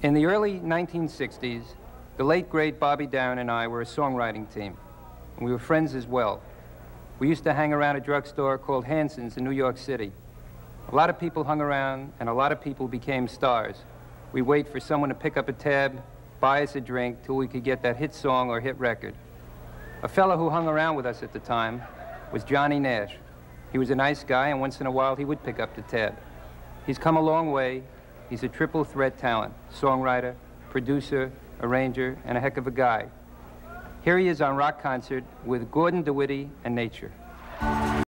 In the early 1960s, the late great Bobby Darin and I were a songwriting team, and we were friends as well. We used to hang around a drugstore called Hanson's in New York City. A lot of people hung around, and a lot of people became stars. We'd wait for someone to pick up a tab, buy us a drink, till we could get that hit song or hit record. A fellow who hung around with us at the time was Johnny Nash. He was a nice guy, and once in a while he would pick up the tab. He's come a long way. He's a triple threat talent songwriter, producer, arranger, and a heck of a guy. Here he is on Rock Concert with Gordon DeWitty and Nature.